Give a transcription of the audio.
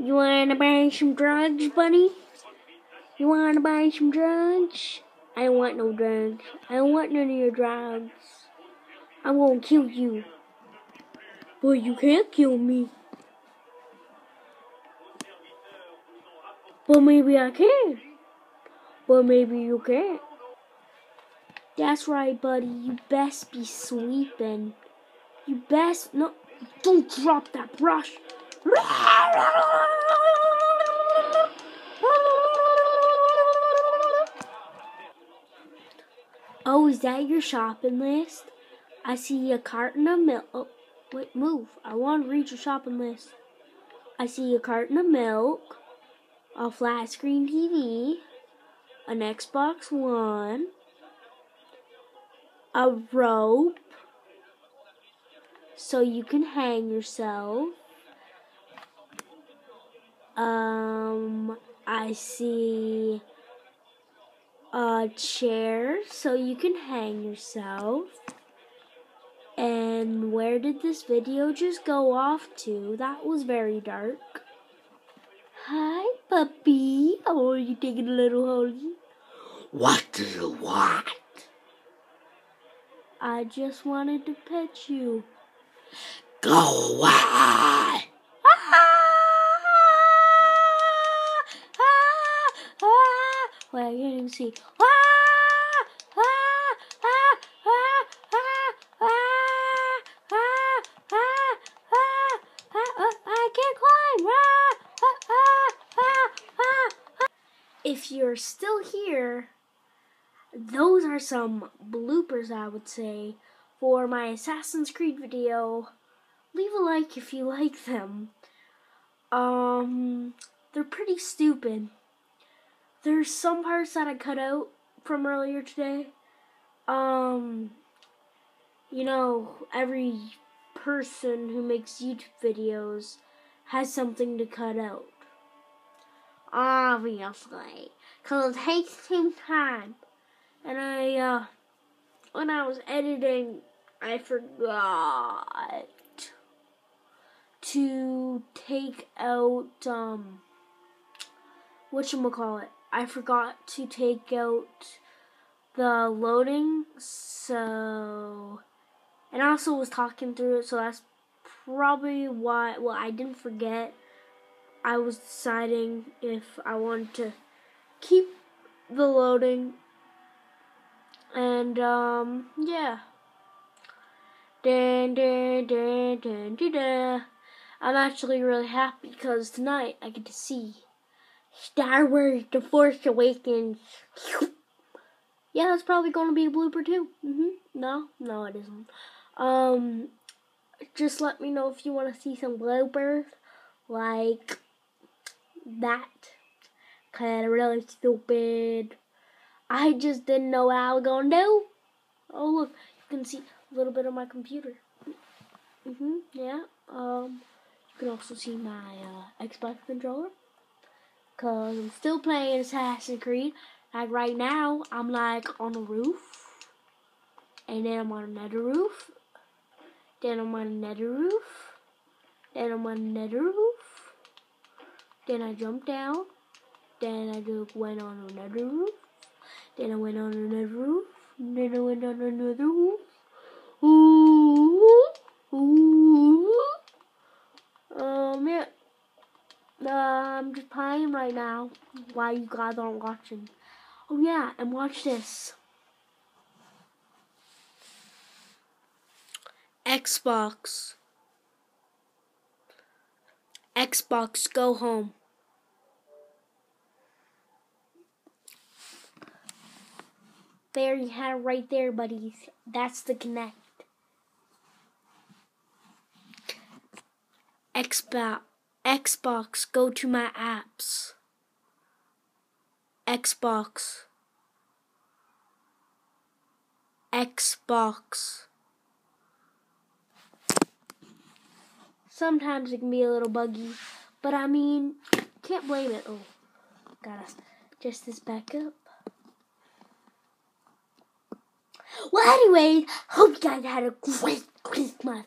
You wanna buy some drugs, buddy? You wanna buy some drugs? I don't want no drugs. I don't want none of your drugs. I'm gonna kill you. But you can't kill me. But maybe I can. But maybe you can't. That's right, buddy. You best be sleeping. You best no. Don't drop that brush. Oh, is that your shopping list? I see a carton of milk. Oh, wait, move. I want to read your shopping list. I see a carton of milk, a flat screen TV, an Xbox One, a rope so you can hang yourself. Um, I see a chair so you can hang yourself. And where did this video just go off to? That was very dark. Hi, puppy. How are you taking a little holiday? What do you want? I just wanted to pet you. Go away! I can't even see. Ah! Ah! Ah! Ah! Ah! Ah! Ah! Ah! Ah! Ah! I can't climb. Ah! Ah! Ah! Ah! Ah! If you're still here, those are some bloopers, I would say, for my Assassin's Creed video. Leave a like if you like them. Um, they're pretty stupid. There's some parts that I cut out from earlier today. Um, you know, every person who makes YouTube videos has something to cut out. Obviously, because it takes some time. And I, uh, when I was editing, I forgot to take out, um, whatchamacallit. I forgot to take out the loading, so, and I also was talking through it, so that's probably why, well, I didn't forget. I was deciding if I wanted to keep the loading, and, um, yeah. Dun, dun, dun, dun, dun, dun. I'm actually really happy because tonight I get to see Star Wars The Force Awakens. Yeah, that's probably going to be a blooper too. hmm No, no, it isn't. Um, just let me know if you want to see some bloopers like that. Kind of really stupid. I just didn't know what I was going to do. Oh, look, you can see a little bit of my computer. hmm yeah. Um, you can also see my uh, Xbox controller. Cause I'm still playing Assassin's Creed. Like right now, I'm like on a roof. And then I'm on another roof. Then I'm on another roof. Then I'm on another roof. Then I jumped down. Then I just went on another roof. Then I went on another roof. Then I went on another roof. Ooh, ooh. Um, yeah. Uh, I'm just playing right now while you guys aren't watching. Oh yeah, and watch this. Xbox. Xbox, go home. There you have it right there, buddies. That's the Kinect. Xbox. Xbox, go to my apps. Xbox. Xbox. Sometimes it can be a little buggy, but I mean, can't blame it. Oh, gotta adjust this back up. Well, anyway, hope you guys had a great Christmas